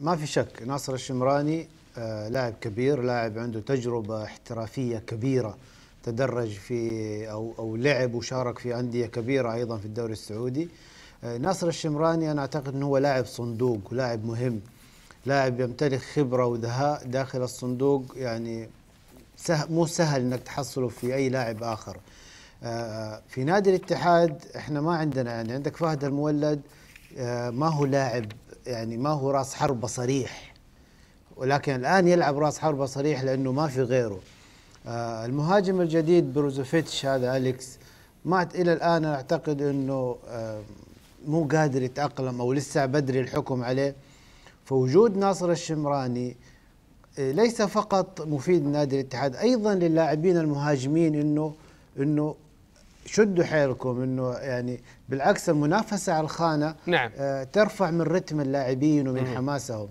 ما في شك. ناصر الشمراني آه لاعب كبير لاعب عنده تجربة احترافية كبيرة تدرج في أو أو لعب وشارك في أندية كبيرة أيضا في الدوري السعودي. آه ناصر الشمراني أنا أعتقد أنه هو لاعب صندوق ولاعب مهم. لاعب يمتلك خبرة ودهاء داخل الصندوق يعني سهل مو سهل إنك تحصله في أي لاعب آخر. في نادي الاتحاد إحنا ما عندنا يعني عندك فهد المولد آه، ما هو لاعب يعني ما هو راس حربة صريح. ولكن الآن يلعب راس حربة صريح لأنه ما في غيره. آه، المهاجم الجديد بروزوفيتش هذا أليكس. ما إلى الآن أعتقد إنه آه، مو قادر يتأقلم أو لسه بدري الحكم عليه. فوجود ناصر الشمراني آه، ليس فقط مفيد لنادي الاتحاد أيضا للاعبين المهاجمين انه إنه شدوا حيلكم إنه يعني بالعكس المنافسة على الخانة نعم. آه، ترفع من رتم اللاعبين ومن حماسهم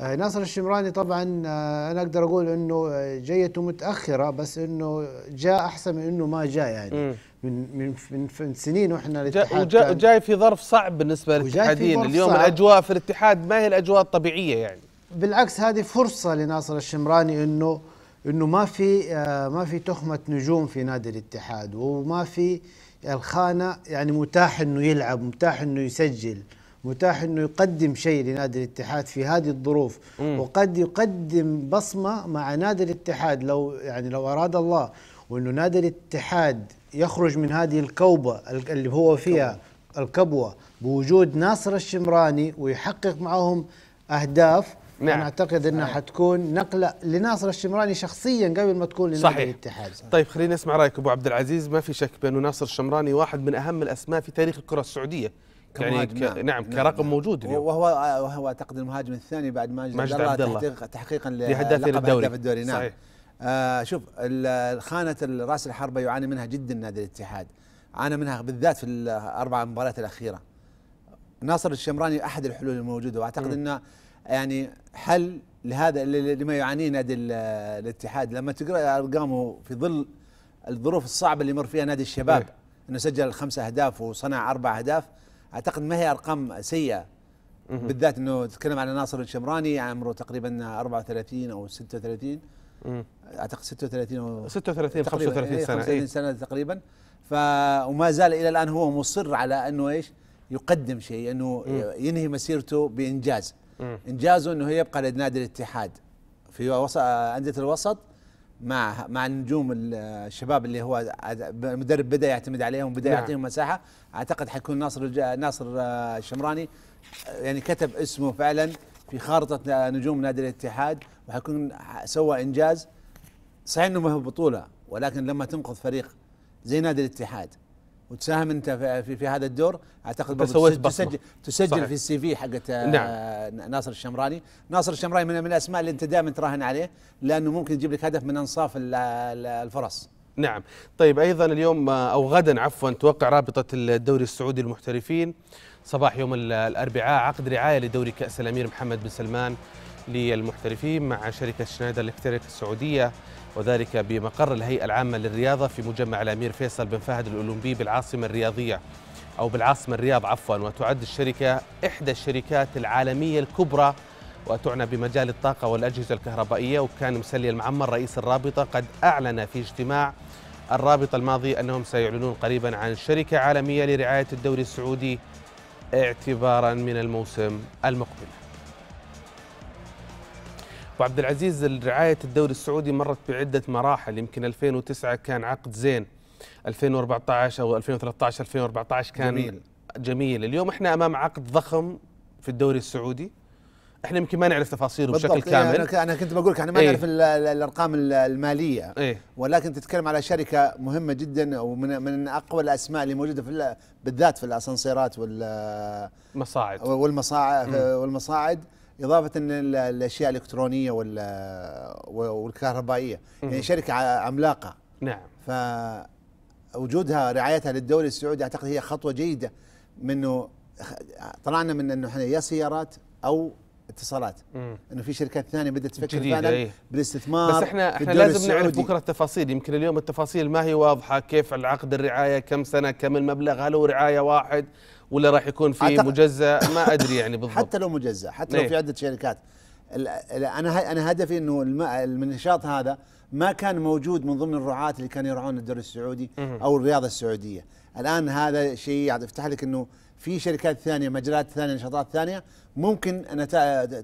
آه، ناصر الشمراني طبعا آه، أنا أقدر أقول إنه جيته متأخرة بس إنه جاء أحسن من إنه ما جاء يعني مم. من من من, سنين وإحنا الاتحاد وجا جاي في ظرف صعب بالنسبة ظرف اليوم صعب. الأجواء في الاتحاد ما هي الأجواء الطبيعية يعني بالعكس هذه فرصة لناصر الشمراني إنه إنه ما في آه، ما في تخمة نجوم في نادي الاتحاد وما في الخانة يعني متاح إنه يلعب متاح إنه يسجل متاح إنه يقدم شيء لنادي الاتحاد في هذه الظروف. وقد يقدم بصمة مع نادي الاتحاد لو يعني لو أراد الله وإنه نادي الاتحاد يخرج من هذه الكوبة اللي هو فيها الكبوة بوجود ناصر الشمراني ويحقق معهم أهداف نعم. نعم. أنا أعتقد إنها حتكون نقلة لناصر الشمراني شخصيا قبل ما تكون لنادي صحيح. الاتحاد طيب خلينا نسمع رأيك أبو عبد العزيز ما في شك بانه ناصر الشمراني واحد من أهم الأسماء في تاريخ الكرة السعودية يعني كمهاجم، ك... نعم, نعم كرقم موجود اليوم وهو وهو أعتقد المهاجم الثاني بعد ماجد, ماجد عبد الله. تحقيق- تحقيقا للقب الدوري. الدوري نعم صحيح. آه شوف خانة راس الحربة يعاني منها جدا نادي الاتحاد عانى منها بالذات في الأربع مباريات الأخيرة ناصر الشمراني أحد الحلول الموجودة وأعتقد إنه يعني حل لهذا لما يعانيه نادي ال- الاتحاد. لما تقرأ أرقامه في ظل الظروف الصعبة اللي يمر فيها نادي الشباب إيه. إنه سجل خمسة أهداف وصنع أربع أهداف أعتقد ما هي أرقام سيئة. بالذات إنه تتكلم على ناصر الشمراني عمره تقريبا 34 أو 36 مم. أعتقد 36 أو 36 تقريباً، 35 إيه، سنة. 35 إيه؟ سنة تقريبا. ف وما زال إلى الآن هو مصر على أنه إيش؟ يقدم شيء أنه ينهي مسيرته بإنجاز. إنجازه إنه يبقى لنادي الاتحاد. في وسط أندية الوسط مع مع النجوم ال- الشباب اللي هو المدرب بدأ يعتمد عليهم بدا نعم. يعطيهم مساحة. أعتقد حيكون ناصر ناصر آه، الشمراني آه، يعني كتب اسمه فعلا في خارطة آه، نجوم نادي الاتحاد وحيكون سوى إنجاز. صحيح إنه ما هو بطولة ولكن لما تنقذ فريق زي نادي الاتحاد وتساهم انت في, في, في هذا الدور أعتقد برضو تسجل. تسجل, تسجل صحيح. في السي في حقت آه، نعم. ناصر الشمراني ناصر الشمراني من, من الأسماء اللي انت دائما تراهن عليه لأنه ممكن يجيب لك هدف من أنصاف ال- ال- الفرص نعم طيب أيضا اليوم آه، أو غدا عفوا توقع رابطة الدوري السعودي للمحترفين صباح يوم ال- الأربعاء عقد رعاية لدوري كأس الأمير محمد بن سلمان للمحترفين مع شركة شنايدر الكتريك السعودية وذلك بمقر الهيئة العامة للرياضة في مجمع الأمير فيصل بن فهد الأولمبي بالعاصمة الرياضية أو بالعاصمة الرياض عفوا. وتعد الشركة إحدى الشركات العالمية الكبرى وتعنى بمجال الطاقة والأجهزة الكهربائية. وكان مسلي المعمر رئيس الرابطة قد أعلن في اجتماع الرابطة الماضي أنهم سيعلنون قريبا عن شركة عالمية لرعاية الدوري السعودي اعتبارا من الموسم المقبل. وعبد العزيز رعاية الدوري السعودي مرت بعدة مراحل. يمكن 2009 كان عقد زين. 2014 أو 2013 2014 كان جميل. جميل. اليوم إحنا أمام عقد ضخم في الدوري السعودي. إحنا يمكن ما نعرف تفاصيله بشكل. إيه، كامل. أنا كنت بقول لك إحنا ما إيه. نعرف ال- ال- الأرقام ال- المالية. إيه. ولكن تتكلم على شركة مهمة جدا ومن من أقوى الأسماء اللي موجودة في ال- بالذات في الأسانسيرات وال مصاعد. والمصاعد والمصاعد. إضافة إن ال- الأشياء الإلكترونية وال- والكهربائية. يعني شركة عملاقة. نعم. فوجودها رعايتها للدوري السعودي أعتقد هي خطوة جيدة منه طلعنا من إنه إحنا يا سيارات أو اتصالات. إنه في شركات ثانية بدأت تفكر فعلا إيه. بالاستثمار بس إحنا إحنا لازم نعرف السعودي. بكرة التفاصيل. يمكن اليوم التفاصيل ما هي واضحة. كيف العقد الرعاية كم سنة كم المبلغ هل هو رعاية واحد؟ ولا راح يكون في مجزء ما [LAUGHS] أدري يعني بالضبط. حتى لو مجزأ حتى إيه. لو في عدة شركات. أنا أنا هدفي إنه النشاط هذا ما كان موجود من ضمن الرعاة اللي كانوا يرعون الدوري السعودي أو الرياضة السعودية. الآن هذا شيء يفتح لك إنه في شركات ثانية مجالات ثانية نشاطات ثانية ممكن أن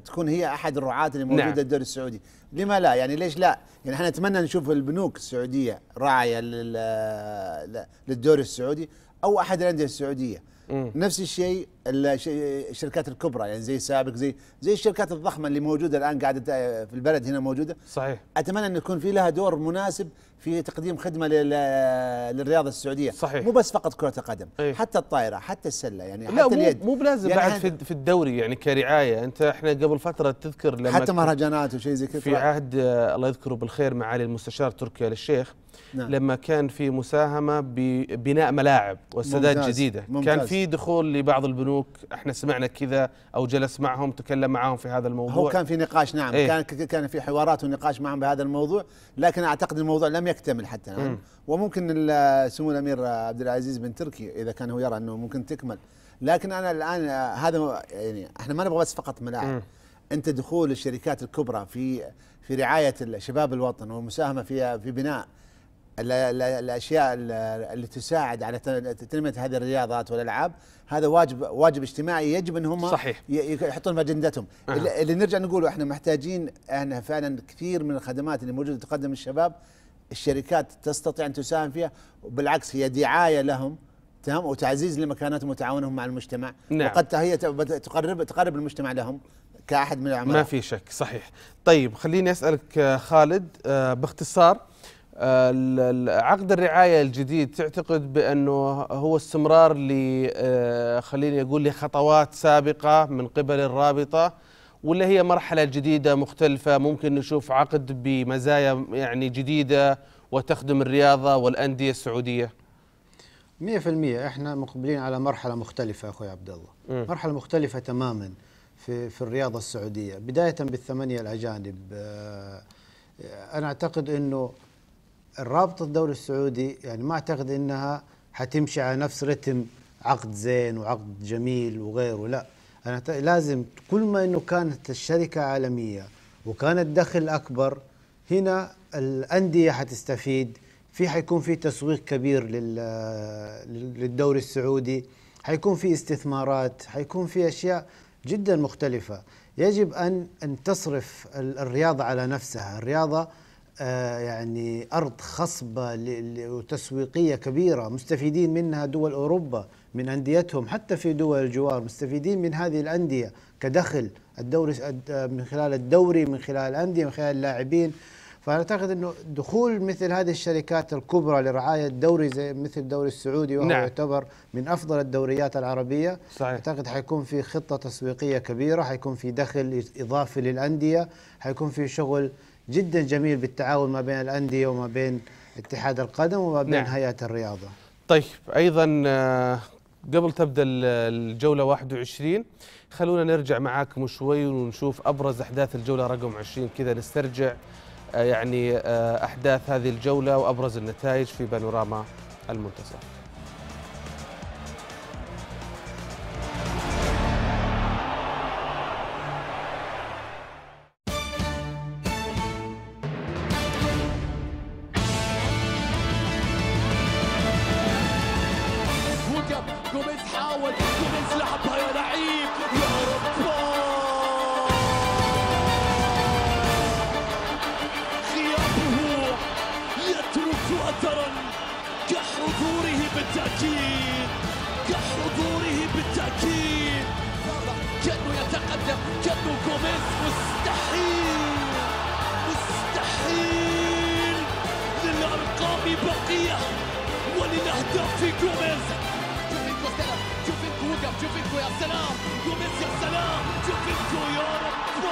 تكون هي أحد الرعاة اللي موجودة نعم. الدوري السعودي. لما لا؟ يعني ليش لا؟ يعني إحنا نتمنى نشوف البنوك السعودية راعية لل- للدوري السعودي أو أحد الأندية السعودية. مم. نفس الشيء الش- الشركات الكبرى يعني زي سابق زي زي الشركات الضخمة اللي موجودة الآن قاعدة في البلد هنا موجودة صحيح أتمنى أن يكون في لها دور مناسب في تقديم خدمة لل- للرياضة السعودية صحيح. مو بس فقط كرة القدم إيه. حتى الطائرة حتى السلة يعني لا حتى مو اليد مو بلازم يعني بعد في, في الدوري يعني كرعاية أنت إحنا قبل فترة تذكر لما حتى مهرجانات وشيء زي كذا في عهد آه، الله يذكره بالخير معالي المستشار تركي آل الشيخ نعم. لما كان في مساهمة ببناء ملاعب ممتاز، جديدة ممتاز. كان في دخول لبعض البنوك إحنا سمعنا كذا أو جلس معهم تكلم معهم في هذا الموضوع هو كان في نقاش نعم إيه. كان كان في حوارات ونقاش معهم بهذا الموضوع لكن أعتقد الموضوع لم يكتمل حتى الآن مم. وممكن سمو الامير عبد العزيز بن تركي إذا كان هو يرى أنه ممكن تكمل لكن أنا الآن هذا يعني إحنا ما نبغى بس فقط ملاعب. أنت دخول الشركات الكبرى في في رعاية شباب الوطن والمساهمة في في بناء ال- ال- الأشياء ال- اللي تساعد على تن- تنمية هذه الرياضات والألعاب هذا واجب واجب اجتماعي يجب إن هم صحيح. يحطون في اجندتهم أها. اللي نرجع نقوله إحنا محتاجين إحنا فعلا كثير من الخدمات اللي موجودة تقدم الشباب الشركات تستطيع أن تساهم فيها وبالعكس هي دعاية لهم تمام؟ وتعزيز لمكانتهم وتعاونهم مع المجتمع. نعم. وقد هي تقرب تقرب المجتمع لهم كأحد من العملاء. ما في شك صحيح. طيب خليني أسألك آه، خالد آه، باختصار آه، عقد الرعاية الجديد تعتقد بأنه هو استمرار ل خليني أقول لخطوات سابقة من قبل الرابطة؟ ولا هي مرحلة جديدة مختلفة؟ ممكن نشوف عقد بمزايا يعني جديدة وتخدم الرياضة والأندية السعودية؟ 100% إحنا مقبلين على مرحلة مختلفة أخوي عبد الله. مم. مرحلة مختلفة تماما في في الرياضة السعودية. بداية بالثمانية الأجانب آه، أنا أعتقد إنه الرابطه الدوري السعودي يعني ما أعتقد إنها حتمشي على نفس رتم عقد زين وعقد جميل وغيره لا. أعتقد لازم كل ما إنه كانت الشركة عالمية وكان الدخل أكبر هنا الأندية حتستفيد. في حيكون في تسويق كبير لل- للدوري السعودي. حيكون في استثمارات. حيكون في أشياء جدا مختلفة. يجب أن أن تصرف ال- الرياضة على نفسها. الرياضة آه، يعني أرض خصبة ل- ل- وتسويقية كبيرة مستفيدين منها دول أوروبا من أنديتهم حتى في دول الجوار مستفيدين من هذه الأندية كدخل الدوري الد- من خلال الدوري من خلال الأندية من خلال اللاعبين فانا اعتقد إنه دخول مثل هذه الشركات الكبرى لرعاية الدوري زي مثل الدوري السعودي وهو نعم. يعتبر من أفضل الدوريات العربية صحيح. أعتقد حيكون في خطة تسويقية كبيرة حيكون في دخل إضافي للأندية حيكون في شغل جدا جميل بالتعاون ما بين الأندية وما بين اتحاد القدم وما بين نعم. هيئة الرياضة طيب أيضا آه، قبل تبدأ ال- الجولة 21 خلونا نرجع معاكم شوي ونشوف أبرز أحداث الجولة رقم 20 كذا نسترجع آه، يعني آه، أحداث هذه الجولة وأبرز النتائج في بانوراما المنتصف جوميز يا سلام جوفينكو يا رب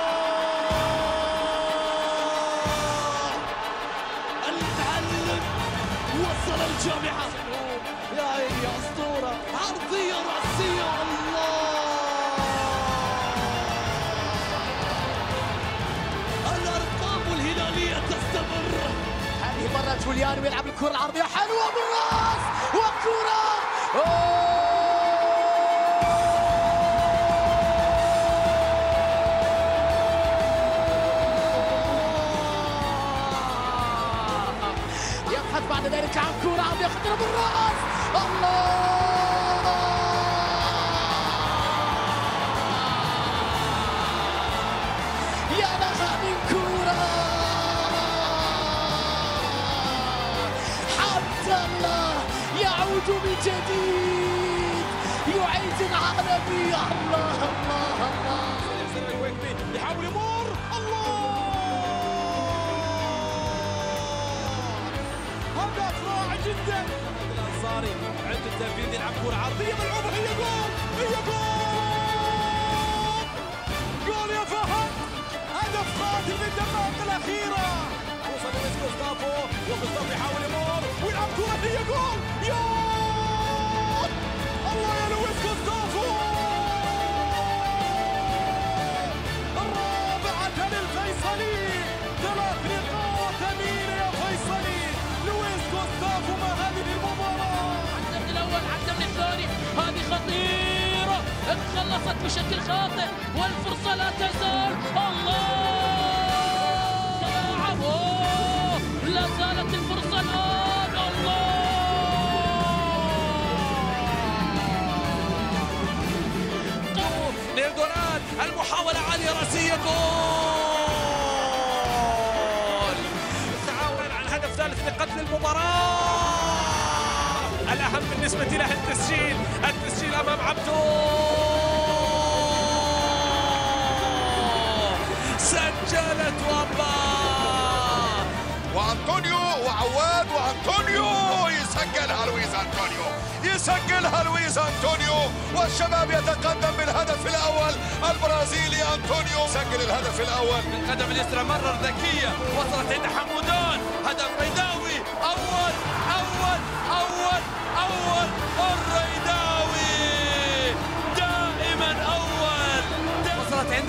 المعلم وصل الجامعة يا عيني يا أسطورة عرضية رأسية الله الأرقام الهلالية تستمر هذه مرة جوليانو يلعب الكرة العرضية حلوة بالراس وكرة! يبحث بعد ذلك عن كرة عرضية خطيرة بالرأس. الله! يا لها من كرة حتى الله يعود من جديد يعيد العالمية الله الله الله! الانصاري عند التنفيذ يلعب كرة عرضية ملعوبة هي جول! هي جول! جول يا فهد! هدف قاتل من الدقائق الأخيرة! وصل لويس جوستافو وجوستافو يحاول يمر ويلعب كرة هي جول! يا! الله يا لويس جوستافو بشكل خاطئ والفرصة لا تزال. الله! لا زالت الفرصة الآن. الله! نيردونات المحاولة عالية راسية جول تعاونا عن هدف ثالث لقتل المباراة. الأهم بالنسبة له التسجيل. التسجيل أمام عبدو. سجلت وأبا. وأنطونيو وعواد وأنطونيو. يسجلها لويس أنطونيو. يسجلها لويس أنطونيو. والشباب يتقدم بالهدف الأول. البرازيلي أنطونيو سجل الهدف الأول. بالقدم اليسرى مرر ذكية. وصلت عند حمودان. هدف بيداوي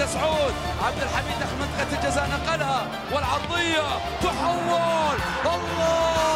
سعود. عبد الحميد منطقة الجزاء نقلها والعرضية تحول. الله!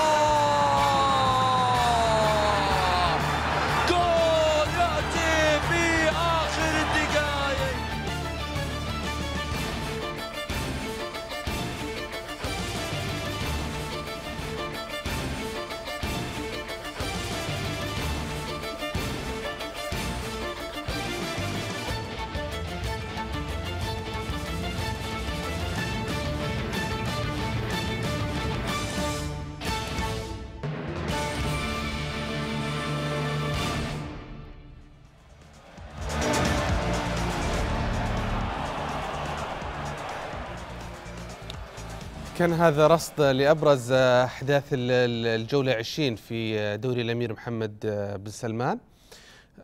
كان هذا رصد لأبرز أحداث ال- ال- الجولة 20 في دوري الأمير محمد بن سلمان.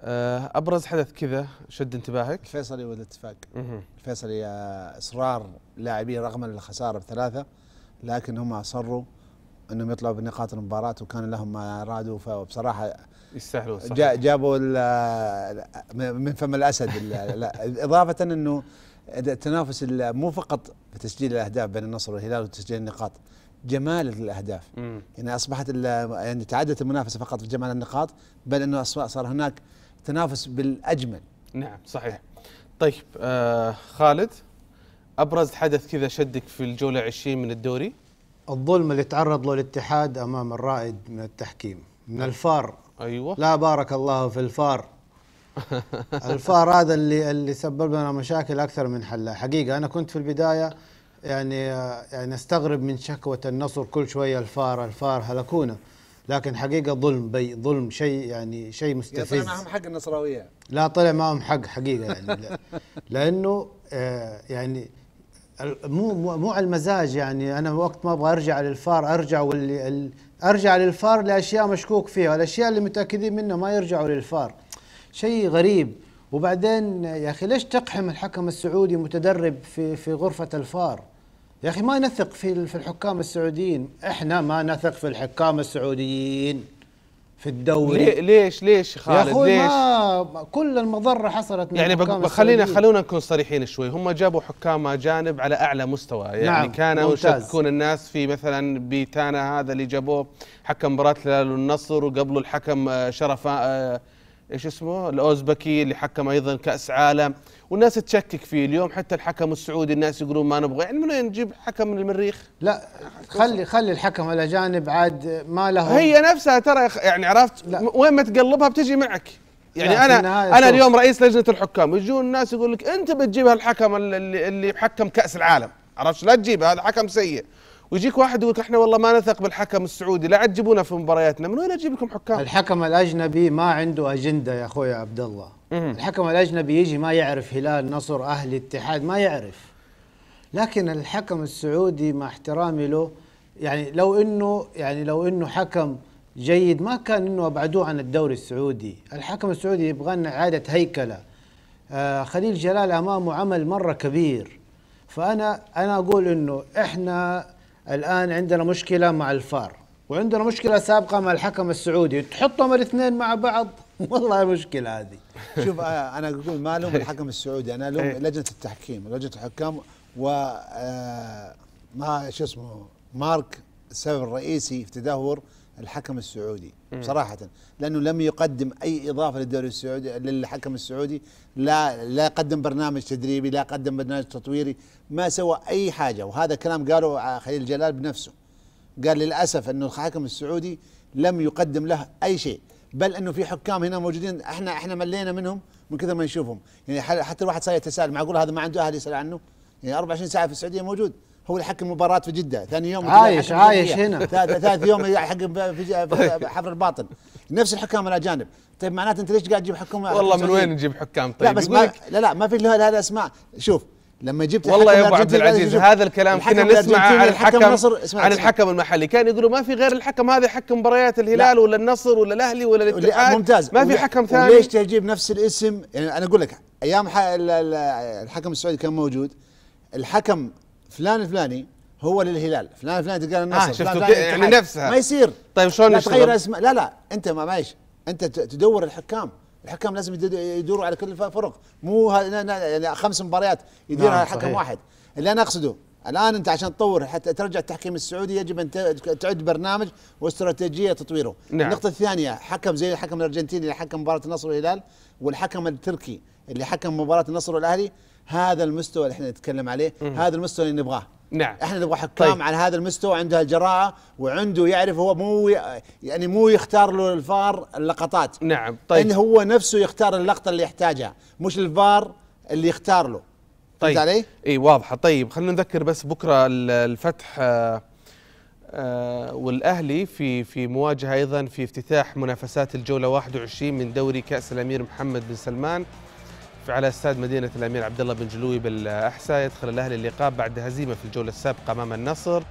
آه، أبرز حدث كذا شد انتباهك؟ الفيصلي والاتفاق. الفيصلي آه، إصرار لاعبيه رغم الخسارة بثلاثة لكن هم أصروا إنهم يطلعوا بنقاط المباراة وكان لهم ما ارادوا فبصراحه يستاهلوا جابوا من فم الأسد ال- لا إضافة إنه التنافس ال- مو فقط في تسجيل الأهداف بين النصر والهلال وتسجيل النقاط جمال الأهداف مم. يعني أصبحت ال- يعني تعدت المنافسة فقط في جمال النقاط بل إنه أصبح- صار هناك تنافس بالأجمل نعم صحيح. طيب آه خالد أبرز حدث كذا شدك في الجولة 20 من الدوري؟ الظلم اللي تعرض له الاتحاد أمام الرائد من التحكيم من الفار أيوه لا بارك الله في الفار [LAUGHS] الفار هذا اللي اللي سبب لنا مشاكل أكثر من حلها حقيقة أنا كنت في البداية يعني يعني أستغرب من شكوى النصر كل شوية الفار الفار هلكونا. لكن حقيقة ظلم بي ظلم شيء يعني شيء مستفز. معهم حق النصراوية؟ لا طلع معهم حق حقيقة يعني. لا- لأنه آه، يعني مو مو على المزاج يعني. أنا وقت ما أبغى أرجع للفار أرجع واللي ال- أرجع للفار لأشياء مشكوك فيها والأشياء اللي متأكدين منها ما يرجعوا للفار. شيء غريب. وبعدين يا أخي ليش تقحم الحكم السعودي متدرب في في غرفة الفار؟ يا أخي ما نثق في في الحكام السعوديين. إحنا ما نثق في الحكام السعوديين في الدوري ليش ليش يا خالد؟ أخوي ليش؟ ما كل المضرة حصلت من يعني خلينا. خلونا نكون صريحين شوي. هم جابوا حكام أجانب على أعلى مستوى. يعني نعم، كانوا. يشككون الناس في مثلا بيتانا هذا اللي جابوه حكم مباراه الهلال والنصر وقبله الحكم آه، شرف آه، إيش اسمه؟ الأوزبكي اللي حكم أيضا كأس عالم. والناس تشكك فيه. اليوم حتى الحكم السعودي الناس يقولون ما نبغى. يعني من وين نجيب حكم من المريخ؟ لا خلي خلي الحكم الاجانب عاد ما له هي نفسها ترى يعني عرفت؟ وين ما تقلبها بتجي معك. يعني أنا أنا. اليوم رئيس لجنة الحكام يجون الناس يقول لك أنت بتجيب هالحكم اللي اللي حكم كأس العالم. عرفت؟ لا تجيبه هذا حكم سيء. ويجيك واحد يقول إحنا والله ما نثق بالحكم السعودي لا عاد تجيبونا في مبارياتنا من وين أجيب لكم حكام؟ الحكم الأجنبي ما عنده أجندة يا أخوي عبد الله. الحكم الأجنبي يجي ما يعرف هلال نصر أهلي اتحاد ما يعرف. لكن الحكم السعودي مع احترامي له يعني لو إنه يعني لو إنه حكم جيد ما كان إنه أبعدوه عن الدوري السعودي. الحكم السعودي يبغى لنا إعادة هيكلة. آه خليل جلال أمامه عمل مرة كبير. فأنا أنا أقول إنه إحنا الآن عندنا مشكلة مع الفار وعندنا مشكلة سابقة مع الحكم السعودي. تحطهم الاثنين مع بعض؟ [LAUGHS] والله مشكلة هذه. شوف آه، أنا أقول ما ألوم الحكم السعودي. أنا ألوم إيه. لجنة التحكيم لجنة الحكام و آه، ما شو اسمه مارك السبب الرئيسي في تدهور الحكم السعودي صراحة. لأنه لم يقدم أي إضافة للدوري السعودي للحكم السعودي. لا لا قدم برنامج تدريبي لا قدم برنامج تطويري ما سوى أي حاجة. وهذا كلام قاله خليل جلال بنفسه. قال للأسف أنه الحكم السعودي لم يقدم له أي شيء. بل أنه في حكام هنا موجودين إحنا إحنا ملينا منهم من كثر ما نشوفهم. يعني حتى الواحد صار يتساءل معقول هذا ما عنده أهل يسأل عنه؟ يعني 24 ساعة في السعودية موجود. هو اللي يحكم مباراة في جدة. ثاني يوم عايش- عايش هنا. ثالث يوم يحكم في في حفر الباطن. نفس الحكام الأجانب. طيب معناته أنت ليش قاعد تجيب حكم والله من وين؟ نجيب حكام؟ طيب لا بس ما لا لا ما في له هذا أسماء. شوف لما جبت والله يا أبو عبد العزيز هذا الكلام كنا نسمع الأرجنتيني، عن الحكم اسمع عن. الحكم المحلي. كان يقولوا ما في غير الحكم هذا يحكم مباريات الهلال ولا النصر ولا الأهلي ولا الاتحاد. ممتاز. ما في حكم ثاني. وليش تجيب نفس الاسم؟ يعني أنا أقول لك أيام الحكم السعودي كان موجود. الحكم فلان الفلاني هو للهلال فلان الفلاني تلقى النصر آه، شفتوا يعني. نفسها. ما يصير طيب شلون؟ تغير اسماء لا لا انت ما معيش انت تدور الحكام الحكام لازم يدوروا على كل الفرق مو يعني خمس مباريات يديرها نعم، حكم. واحد اللي أنا اقصده الان انت عشان تطور حتى ترجع التحكيم السعودي يجب أن تعد برنامج واستراتيجية تطويره نعم. النقطة الثانية حكم زي الحكم الارجنتيني اللي حكم مباراة النصر والهلال والحكم التركي اللي حكم مباراة النصر والأهلي هذا المستوى اللي إحنا نتكلم عليه هذا المستوى اللي نبغاه نعم. إحنا نبغى حكام طيب. على هذا المستوى عنده الجراءة وعنده يعرف هو مو يعني مو يختار له الفار اللقطات نعم طيب. إن هو نفسه يختار اللقطة اللي يحتاجها مش الفار اللي يختار له طيب علي؟ إي واضحة طيب خلينا نذكر بس بكرة ال- الفتح آه، آه، والأهلي في في مواجهة أيضا في افتتاح منافسات الجولة 21 من دوري كأس الأمير محمد بن سلمان على استاد مدينة الأمير عبد الله بن جلوي بالأحساء يدخل الأهلي اللقاء بعد هزيمة في الجولة السابقة أمام النصر.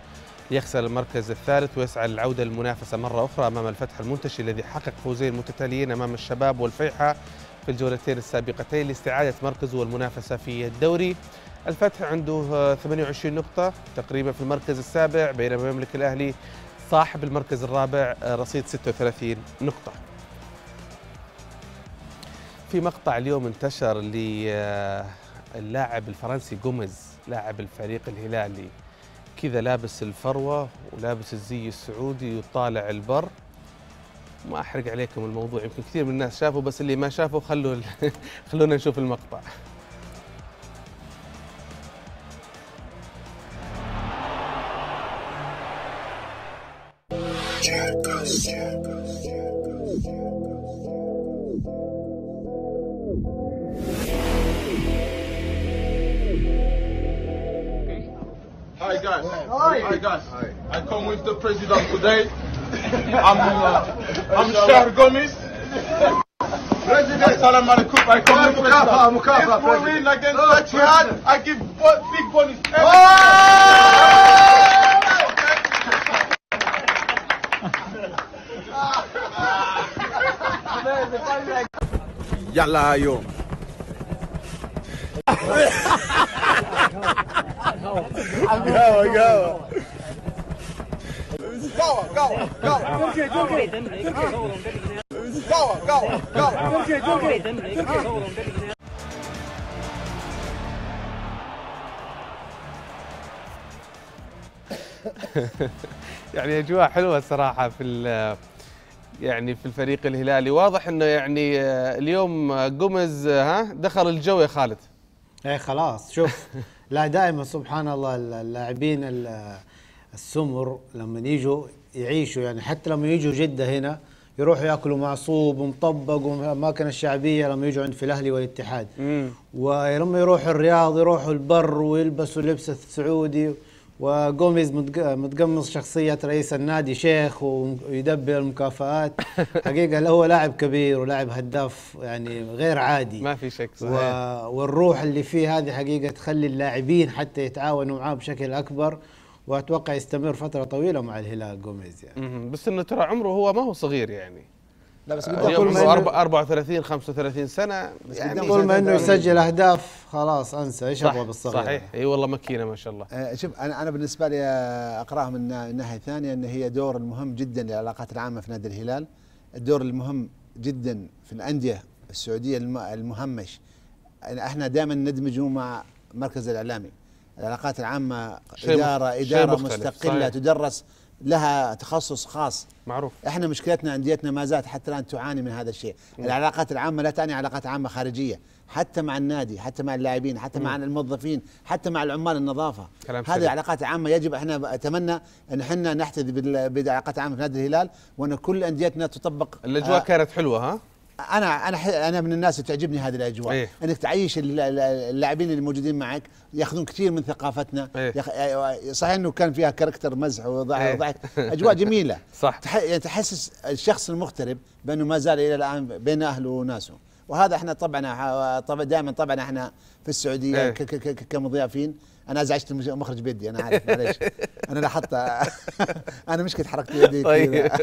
يخسر المركز الثالث ويسعى للعودة للمنافسة مرة أخرى أمام الفتح المنتشي الذي حقق فوزين متتاليين أمام الشباب والفيحاء في الجولتين السابقتين لاستعادة مركزه والمنافسة في الدوري. الفتح عنده آه، 28 نقطة تقريبا في المركز السابع بينما يملك الأهلي صاحب المركز الرابع رصيد 36 نقطة. في مقطع اليوم انتشر للاعب الفرنسي جوميز لاعب الفريق الهلالي. كذا لابس الفروة ولابس الزي السعودي وطالع البر. ما أحرق عليكم الموضوع يمكن كثير من الناس شافوا بس اللي ما شافوا خلوا [LAUGHS] خلونا نشوف المقطع. Hi guys. Hi, guys. I come with the president today. I'm uh, I'm Shah Gomis. President. salam alaikum. I come with the president. If we win against Etihad, I give bo- big bonus. يلا يوم يعني أجواء حلوة صراحة في يعني في الفريق الهلالي. واضح إنه يعني آه، اليوم آه، جوميز آه، ها دخل الجو يا خالد. إيه خلاص شوف. [LAUGHS] لا دائما سبحان الله اللاعبين ال- السمر لما يجوا يعيشوا يعني حتى لما يجوا جدة هنا يروحوا يأكلوا معصوب ومطبق والاماكن الشعبية لما يجوا عند في الأهلي والاتحاد. ولما يروحوا الرياض يروحوا البر ويلبسوا اللبس السعودي وجوميز متق- متقمص شخصية رئيس النادي شيخ ويدبر المكافآت. [LAUGHS] حقيقة هو لاعب كبير ولاعب هداف يعني غير عادي. ما في شك و... صحيح. والروح اللي فيه هذه حقيقة تخلي اللاعبين حتى يتعاونوا معاه بشكل أكبر وأتوقع يستمر فترة طويلة مع الهلال جوميز يعني. بس إنه ترى عمره هو ما هو صغير يعني. لا بس قدام ما عمره إنه- أربع- 34 35 سنة يعني طول ما إنه يسجل أهداف خلاص أنسى إيش أبغى بالصغير صحيح. إي والله ماكينه ما شاء الله. آه، شوف أنا أنا بالنسبة لي آه، اقراها من نا- الناحيه الثانية إن هي دور المهم جدا للعلاقات العامة في نادي الهلال. الدور المهم جدا في الأندية السعودية الم- المهمش. إحنا دائما ندمجه مع مركز الإعلامي. العلاقات العامة اداره إدارة مختلف، مستقلة صحيح. تدرس لها تخصص خاص. معروف. إحنا مشكلتنا أنديتنا ما زالت حتى الآن تعاني من هذا الشيء. العلاقات العامة لا تعني علاقات عامة خارجية. حتى مع النادي حتى مع اللاعبين حتى مع الموظفين حتى مع العمال النظافة. كلام هذه سليم. علاقات عامه يجب إحنا أتمنى إن إحنا نحتذي بال- بالعلاقات العامة في نادي الهلال وأن كل أنديتنا تطبق الأجواء آه، كانت حلوة ها؟ أنا أنا أنا من الناس اللي تعجبني هذه الأجواء إيه. إنك تعيش ال- ال- اللاعبين اللي موجودين معك يأخذون كثير من ثقافتنا إيه. يخ... صحيح إنه كان فيها كاركتر مزح وضحك إيه. وضحك أجواء جميلة [LAUGHS] صح. تح... يعني تحسس الشخص المغترب بأنه ما زال إلى الآن بين أهله وناسه وهذا إحنا طبعا طبعا دائما طبعا إحنا في السعودية إيه. ك- ك- ك- كمضيافين أنا ازعجت المخرج بيدي أنا عارف معليش أنا لاحظت [LAUGHS] أنا مشكله حركت يدي طيب. كذا.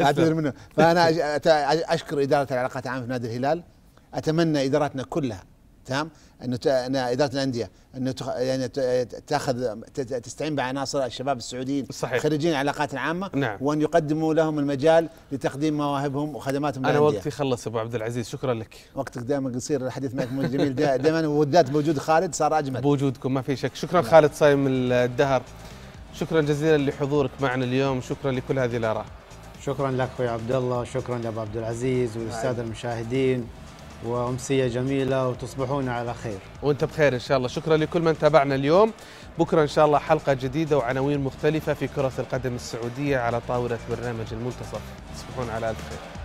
اعتذر منه فأنا أشكر إدارة العلاقات العامة في نادي الهلال أتمنى اداراتنا كلها تمام انه اداره الأندية انه. يعني ت- تاخذ ت- ت- تستعين بعناصر الشباب السعوديين صحيح. خريجين العلاقات العامة نعم. وأن يقدموا لهم المجال لتقديم مواهبهم وخدماتهم أنا. وقتي خلص أبو عبد العزيز شكرا لك وقتك دائما قصير الحديث معك مو جميل دائما وبالذات بوجود خالد صار أجمل بوجودكم ما في شك شكرا خالد صايم الدهر شكرا جزيلا لحضورك معنا اليوم شكرا لكل هذه الآراء شكرا لك أخوي عبد الله شكرا لأبو عبد العزيز والأستاذ المشاهدين وأمسية جميلة وتصبحون على خير. وأنت بخير إن شاء الله. شكرا لكل من تابعنا اليوم. بكرة إن شاء الله حلقة جديدة وعناوين مختلفة في كرة القدم السعودية على طاولة برنامج المنتصف. تصبحون على ألف خير.